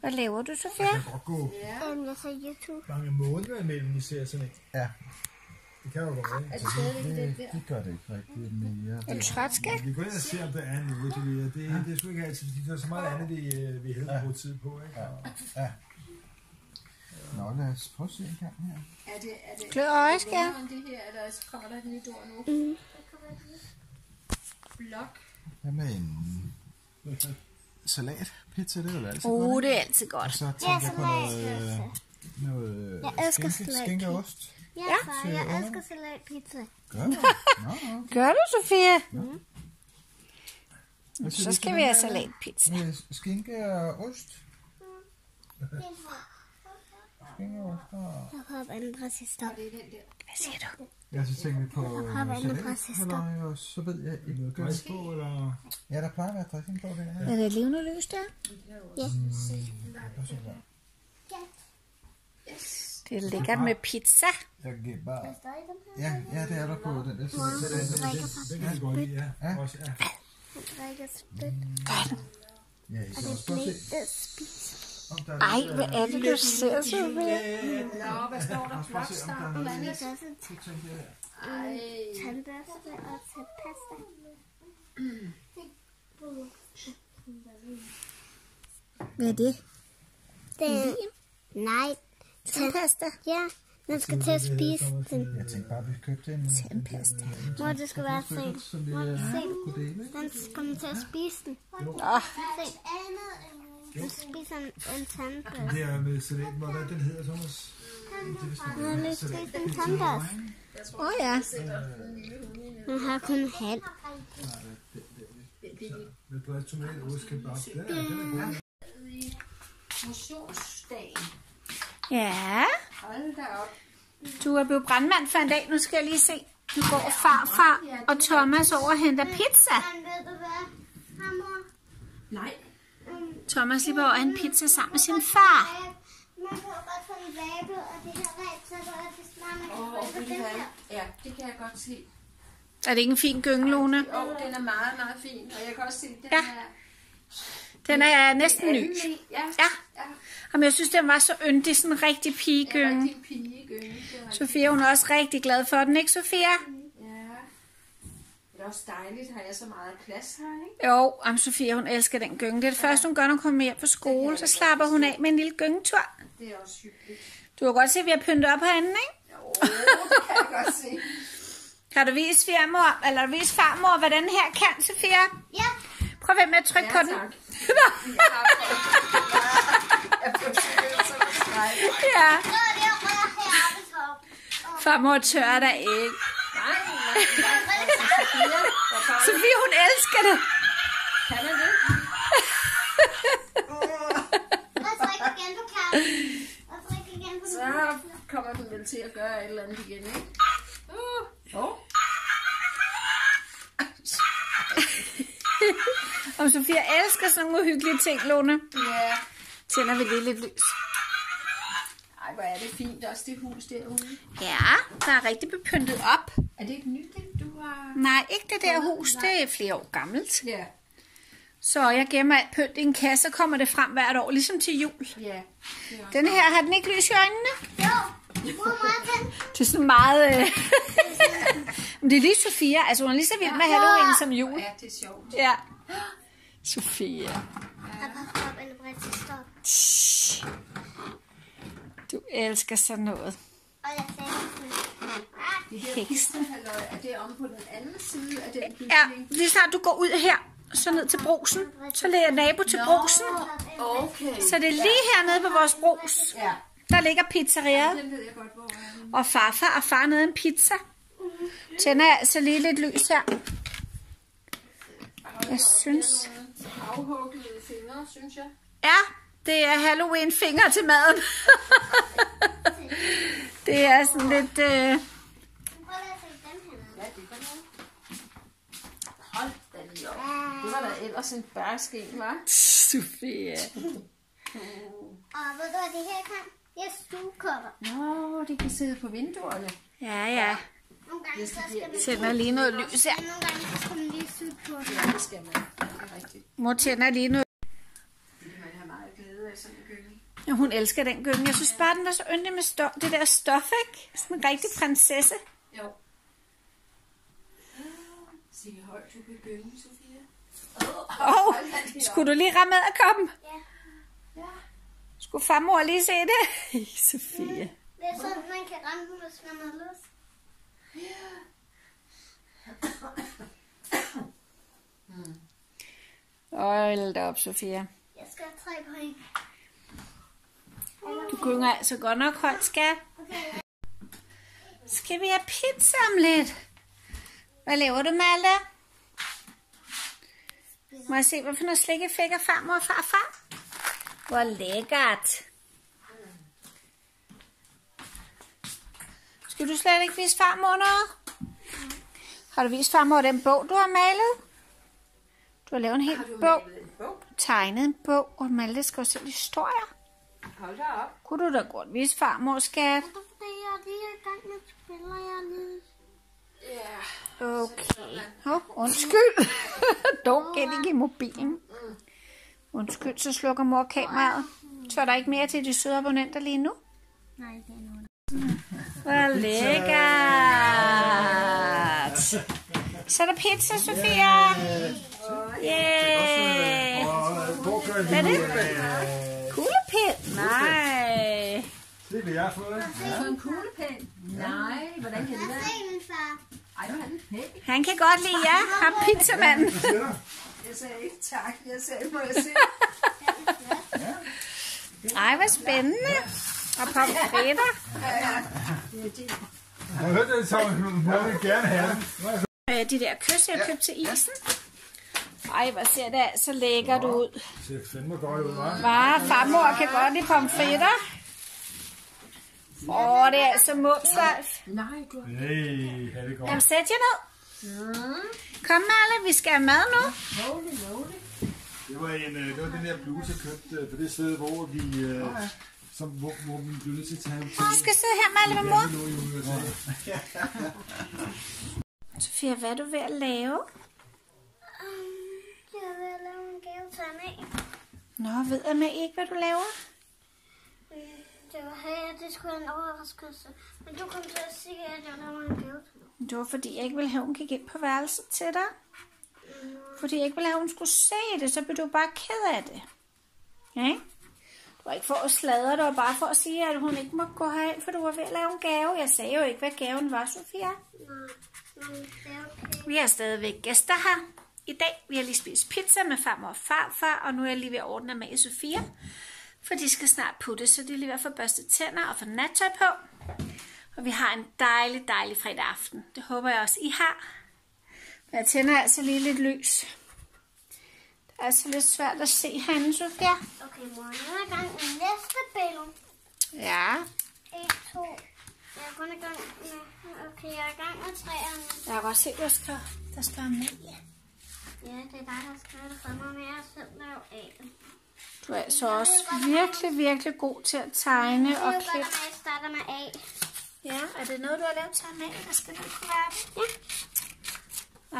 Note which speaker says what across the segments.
Speaker 1: Hvad laver du, Sofia?
Speaker 2: Der kan godt gå
Speaker 3: Ja.
Speaker 4: Øhm, jeg ser YouTube.
Speaker 2: mange måneder imellem, vi ser sådan en.
Speaker 5: Ja,
Speaker 2: Det kan jo godt være.
Speaker 3: Er det
Speaker 5: det,
Speaker 3: der?
Speaker 5: det gør det ikke rigtig mere.
Speaker 1: En trætskab?
Speaker 2: Vi går ind og ser, om der er noget, det, ved jeg. det, det er sgu ikke altid, fordi der er så meget andet, vi, øh, vi hellere bruger tid på. Ikke?
Speaker 5: Ja. Nå, lad os prøve at se en gang her.
Speaker 3: Er det, er det, det
Speaker 1: øjeskær.
Speaker 3: længere end det her, eller kommer der et nyt ord nu? Mm. Blok.
Speaker 5: Hvad med en salatpizza? Det er jo altid
Speaker 1: Uh,
Speaker 5: godt,
Speaker 1: det er altid
Speaker 5: Og
Speaker 1: godt.
Speaker 5: så
Speaker 4: Ja,
Speaker 5: tænker jeg på noget, noget
Speaker 4: Jeg elsker
Speaker 5: skinke,
Speaker 4: salat.
Speaker 5: skinke og ost.
Speaker 4: Ja,
Speaker 1: Ja.
Speaker 4: far, jeg elsker salatpizza.
Speaker 5: Gør du? Nå, nå.
Speaker 1: Gør du, Sofia?
Speaker 5: Siger
Speaker 1: Så skal vi have salatpizza.
Speaker 5: Skinke og ost. Og og-
Speaker 4: Jeg har en resistor.
Speaker 3: Det er den der.
Speaker 1: Hvad siger du?
Speaker 5: Ja, så tænker vi på
Speaker 4: præcis,
Speaker 5: salat, og så ved jeg ikke.
Speaker 2: Noget græs på, eller...
Speaker 5: Ja, der plejer at være dressing på det her.
Speaker 1: Er det levende lys der?
Speaker 4: Ja.
Speaker 1: Det er lækkert med pizza.
Speaker 5: Jeg giver bare... Ja, ja, det er der på den der side. Det er Den
Speaker 2: kan vi godt lide, ja.
Speaker 5: Ja.
Speaker 2: Også, ja.
Speaker 4: hun drikker spyt.
Speaker 5: Ja, I kan
Speaker 4: det
Speaker 5: også
Speaker 4: bliver
Speaker 5: se,
Speaker 1: Ej, hvad er det, du ser, Sofia?
Speaker 3: Nå, hvad står der?
Speaker 5: Prøv at se, om der er
Speaker 3: Blokstang.
Speaker 5: noget.
Speaker 4: Det er også en
Speaker 5: Så tænker jeg,
Speaker 3: Ej.
Speaker 4: tandbørste og tandpasta.
Speaker 1: Hvad er det?
Speaker 4: Det er... Nej.
Speaker 1: Tandpasta?
Speaker 4: Ja, man skal til at spise den.
Speaker 5: Jeg tænkte bare, at vi købte en...
Speaker 1: Tandpasta.
Speaker 4: Mor, det skal være sent. Mor, se. Den skal man til at spise den.
Speaker 1: Nå,
Speaker 4: Se. Du spiser en, en tandbørste.
Speaker 2: Det er med salat, hvordan den hedder, Thomas? Det er vist
Speaker 4: Jeg har lige spist en tandbørste.
Speaker 1: åh ja.
Speaker 4: Man har kun halv.
Speaker 2: med bræt tomat, ost, kebab.
Speaker 3: Motionsdagen.
Speaker 1: Ja,
Speaker 3: Hold da op.
Speaker 1: du er blevet brandmand for en dag. Nu skal jeg lige se. Nu går farfar og Thomas over og henter pizza.
Speaker 4: Ved du hvad?
Speaker 3: Nej.
Speaker 1: Thomas lige over en pizza sammen med sin far.
Speaker 4: Man kan godt få en vabe, og det her ræb, så er det smart, man kan
Speaker 3: Åh,
Speaker 4: få
Speaker 3: oh,
Speaker 4: den her.
Speaker 3: Ja, det kan jeg godt se.
Speaker 1: Er det ikke en fin gynge, Lone?
Speaker 3: Jo, den er meget, meget fin. Og jeg kan også se, den
Speaker 1: Ja.
Speaker 3: er...
Speaker 1: Den er næsten ny.
Speaker 3: Ja,
Speaker 1: Ja.
Speaker 3: ja.
Speaker 1: Jamen, jeg synes, den var så yndig. Sådan en rigtig
Speaker 3: Det er
Speaker 1: pigegynge.
Speaker 3: rigtig en pigegynge. Det rigtig-
Speaker 1: Sofia, hun er også rigtig glad for den, ikke Sofia?
Speaker 3: Ja. Det er også dejligt, har jeg så meget plads her, ikke?
Speaker 1: Jo, jamen Sofia, hun elsker den gynge. Det er det første, hun gør, når hun kommer hjem fra skole. Så slapper hun af med en lille gyngetur.
Speaker 3: Det er også hyggeligt.
Speaker 1: Du kan godt se, at vi har pyntet op herinde, ikke?
Speaker 3: Jo, det kan jeg godt se.
Speaker 1: Har du vist farmor, eller vist farmor, hvad den her kan, Sofia?
Speaker 4: Ja,
Speaker 1: Prøv at med at trykke
Speaker 3: Ja,
Speaker 1: på den.
Speaker 3: tak. Har forskrækket.
Speaker 1: Ja, farmor tør dig ikke.
Speaker 3: Sofia,
Speaker 1: hun elsker det.
Speaker 3: Kan man det? Så kommer den vel til at gøre et eller andet igen, ikke? Uh, oh.
Speaker 1: Og Sofia elsker sådan nogle uhyggelige ting, Lone.
Speaker 3: Ja.
Speaker 1: Tænder vi lige lidt lys.
Speaker 3: Ej, hvor er det fint, også det hus derude.
Speaker 1: Ja, der er rigtig bepyntet op.
Speaker 3: Er det et nyt, du har...
Speaker 1: Nej, ikke det der hus. Det er flere år gammelt.
Speaker 3: Ja.
Speaker 1: Så jeg gemmer alt pynt i en kasse, og kommer det frem hvert år, ligesom til jul.
Speaker 3: Ja.
Speaker 1: Den her, har den ikke lys i øjnene?
Speaker 4: Jo?
Speaker 1: Det er sådan meget... Øh... Men det er lige Sofia. Altså, hun er lige så vild med Halloween som jul.
Speaker 3: Ja, det er sjovt.
Speaker 1: Ja. Sofia.
Speaker 4: Jeg har til stop.
Speaker 1: Du elsker sådan noget.
Speaker 4: Og jeg.
Speaker 3: Det her
Speaker 1: Heksen.
Speaker 3: er det om på den anden side af den bygning?
Speaker 1: Ja, lige snart du går ud her, så ned til brusen, så ligger jeg nabo til brusen.
Speaker 3: Okay.
Speaker 1: Så det er lige hernede på vores brus.
Speaker 3: Ja,
Speaker 1: Der ligger pizzeriaet.
Speaker 3: den ved jeg godt, hvor er.
Speaker 1: Og farfar og far nede en pizza. Tænder jeg altså lige lidt lys her. Jeg synes...
Speaker 3: Afhuggede fingre, synes jeg.
Speaker 1: Ja, det er Halloween finger til maden. det er sådan lidt... Øh...
Speaker 3: Det var da. Det ellers en bærske, var?
Speaker 1: Sofia.
Speaker 4: Og ved du, hvad det her kan? Det er stuekopper.
Speaker 3: Nå, de kan sidde på vinduerne.
Speaker 1: Ja, ja.
Speaker 4: Nogle gange så skal man...
Speaker 1: Tænder lige noget lys her.
Speaker 4: Nogle gange så skal man lige suge på.
Speaker 3: Ja, det skal man. Det er rigtigt.
Speaker 1: Mor tænder lige noget. Ja, hun elsker den gynge. Jeg synes bare, den var så yndig med stof, det der stof, ikke? Sådan en rigtig prinsesse.
Speaker 3: Jo. Sig højt, du kan gynge, Sofia.
Speaker 1: Åh, oh, skulle du lige ramme af komme?
Speaker 4: Ja.
Speaker 3: Ja.
Speaker 1: Skulle farmor lige se det? Sofie.
Speaker 4: Det er sådan, man kan ramme den, hvis man har lyst.
Speaker 1: Hold da op, Sofia.
Speaker 4: Jeg skal have tre point.
Speaker 1: Du gynger altså godt nok højt, skat. Skal vi have pizza om lidt? Hvad laver du, Malte? Må jeg se, hvad for noget slik jeg fik af farmor og farfar? Hvor lækkert. Skal du slet ikke vise farmor noget? Har du vist farmor den bog, du har malet? Du har lavet en hel
Speaker 3: Har
Speaker 1: bog,
Speaker 3: bog?
Speaker 1: tegnet en bog, og Malte skal jo selv historier.
Speaker 3: Hold da op.
Speaker 1: Kunne du da godt vise farmor, skat?
Speaker 4: Det er fordi, jeg er lige i gang med et spil, og jeg er lige...
Speaker 3: Ja.
Speaker 1: Okay. Oh, undskyld. Dog get ikke i mobilen. Undskyld, så slukker mor kameraet. Så er der ikke mere til de søde abonnenter lige nu.
Speaker 4: Nej, det er noget.
Speaker 1: Hvor lækkert. Så er der pizza, Sofia. Yeah.
Speaker 2: Gør
Speaker 1: Hvad er det? Nej.
Speaker 2: Er det, jeg har fået.
Speaker 3: Så en kuglepen. Nej, hvordan kan det være?
Speaker 4: Se, min far.
Speaker 3: Ej, nu er han pæn.
Speaker 1: Han kan godt lide jer, ham pizzamanden.
Speaker 2: Hvad siger du?
Speaker 3: Jeg sagde ikke tak. Jeg sagde, må jeg se?
Speaker 1: Ej, hvor spændende. Og pomfritter.
Speaker 2: Jeg har hørt det, så hun vil gerne have
Speaker 1: Øh, de der kys, jeg købte til isen. Ej, hvor ser det altså lækkert ud.
Speaker 2: Det ser fandme godt ud, hva'?
Speaker 1: Bare farmor kan godt lide pomfritter. Åh, oh, det er altså Målsvalf.
Speaker 3: Nej, du har...
Speaker 2: Ha' det godt.
Speaker 1: Jamen, sæt jer ned. Kom, Marle, vi skal have mad nu.
Speaker 3: Holy moly.
Speaker 2: Det var, en, øh, det var den der bluse, jeg købte øh, på det sted, hvor vi... Øh, som, hvor, hvor vi blev nødt til at tage
Speaker 1: Du skal sidde her, Marle, med mor. Sofia, hvad er du ved at lave?
Speaker 4: Um, jeg er ved at lave til Anna.
Speaker 1: Nå, ved med ikke, hvad du laver?
Speaker 4: Mm, Det var her, det skulle en overraskelse. Men du kom til at sige, at jeg laver en gave.
Speaker 1: Det var, fordi jeg ikke ville have, at hun gik ind på værelset til dig. Fordi jeg ikke ville have, at hun skulle se det, så blev du bare ked af det. Ja? Det var ikke for at sladre, det var bare for at sige, at hun ikke må gå herind, for du var ved at lave en gave. Jeg sagde jo ikke, hvad gaven var, Sofia.
Speaker 4: Nej, men det er okay.
Speaker 1: Vi har stadigvæk gæster her i dag. Vi har lige spist pizza med farmor og farfar, og nu er jeg lige ved at ordne med Sofia. For de skal snart putte, så de er lige ved at få børstet tænder og få nattøj på. Og vi har en dejlig, dejlig fredag aften. Det håber jeg også, I har. Men jeg tænder altså lige lidt lys. Det er altså lidt svært at se herinde, Sofia.
Speaker 4: Okay, mor, nu er jeg i gang med næste billede.
Speaker 1: Ja,
Speaker 4: 1, 2. Jeg er kun i gang med... Okay, jeg er i gang med træerne.
Speaker 1: jeg kan godt se, der skal, der skal med.
Speaker 4: Ja, det er dig, der har skrevet for mig, men jeg har selv af.
Speaker 1: Du er altså også virkelig, virkelig god til at tegne
Speaker 4: er
Speaker 1: og klippe.
Speaker 4: jeg starter med A.
Speaker 1: Ja, er det noget, du har lavet til med, der skal ned på verden?
Speaker 4: Ja.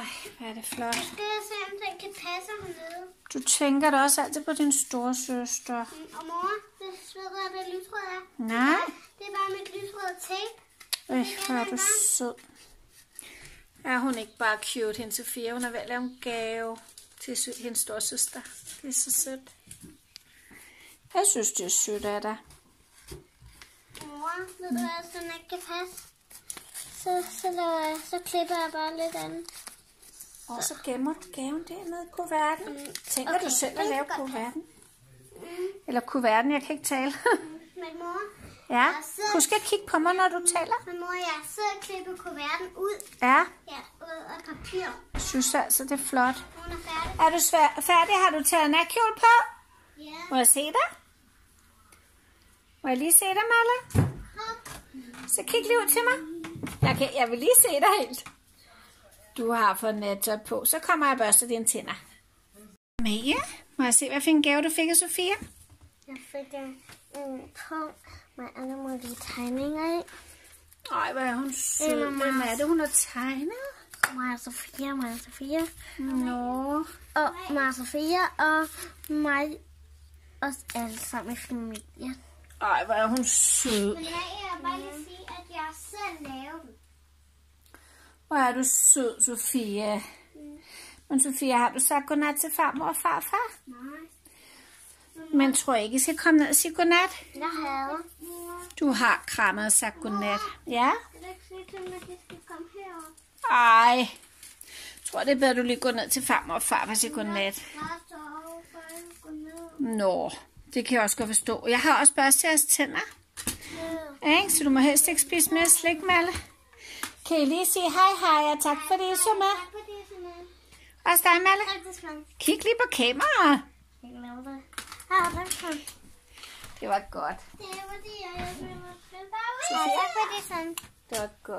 Speaker 1: Ej, hvor er det flot.
Speaker 4: Skal jeg se, om den kan passe hernede?
Speaker 1: Du tænker da også altid på din store søster.
Speaker 4: Mm, Og mor, det sveder jeg, det lystrød er.
Speaker 1: Nej.
Speaker 4: Det er bare mit lystrøde tape.
Speaker 1: Øh, hvor er du sød. Er hun ikke bare cute, hende Sofia? Hun er ved at lave en gave til hendes store søster. Det er så sødt. Jeg synes, det er sødt af dig.
Speaker 4: Mor, ved du hvad, ikke kan passe? Så, så, laver jeg, så klipper jeg bare lidt af den.
Speaker 1: Og så gemmer du gaven dernede i kuverten. Tænker
Speaker 4: okay,
Speaker 1: du selv at lave kuverten? Eller kuverten, jeg kan ikke tale.
Speaker 4: Men mor,
Speaker 1: ja, husk at kigge på mig, når du taler.
Speaker 4: men mor, jeg sidder og klipper kuverten ud.
Speaker 1: Ja,
Speaker 4: Ja, ud af papir.
Speaker 1: jeg synes altså, det er flot.
Speaker 4: Hun er færdig.
Speaker 1: Er du svær- færdig? Har du taget natkjole på?
Speaker 4: Ja.
Speaker 1: Må jeg se dig? Må jeg lige se dig, Malle? Så kig lige ud til mig. Jeg, kan, jeg vil lige se dig helt. Du har fået nattøj på. Så kommer jeg og børster dine tænder. Maja, må jeg se, hvad for en gave du fik af Sofia?
Speaker 4: Jeg fik en, en pung med alle mulige tegninger i.
Speaker 1: Ej, hvor er hun sød.
Speaker 4: Er.
Speaker 1: Hvem er det, hun har tegnet?
Speaker 4: Maja Sofia, Maja Sofia.
Speaker 1: Nå.
Speaker 4: Og Maja Sofia og mig os alle sammen i familien.
Speaker 1: Ej, hvor er hun sød.
Speaker 4: Men jeg vil bare lige sige, at jeg selv lavede den.
Speaker 1: Hvor er du sød, Sofie. Men Sofie, har du sagt godnat til farmor og farfar?
Speaker 4: Nej.
Speaker 1: Men tror jeg ikke, I skal komme ned og sige godnat?
Speaker 4: Jeg havde.
Speaker 1: Du har krammet og sagt godnat. Ja? Ej. Jeg tror, det er bedre, du lige går ned til farmor og farfar og siger godnat. Nå, det kan jeg også godt forstå. Jeg har også børste jeres tænder. Ikke? Så du må helst ikke spise mere slik, Malle. Kan I lige sige hej hej og tak fordi I så med?
Speaker 4: Tak fordi I så med.
Speaker 1: Også dig, Malle. Kig lige på kameraet.
Speaker 4: Jeg glæder dig. For
Speaker 1: Det var godt.
Speaker 4: det. var fordi, jeg ville bare Tak fordi sådan.
Speaker 1: Det var godt.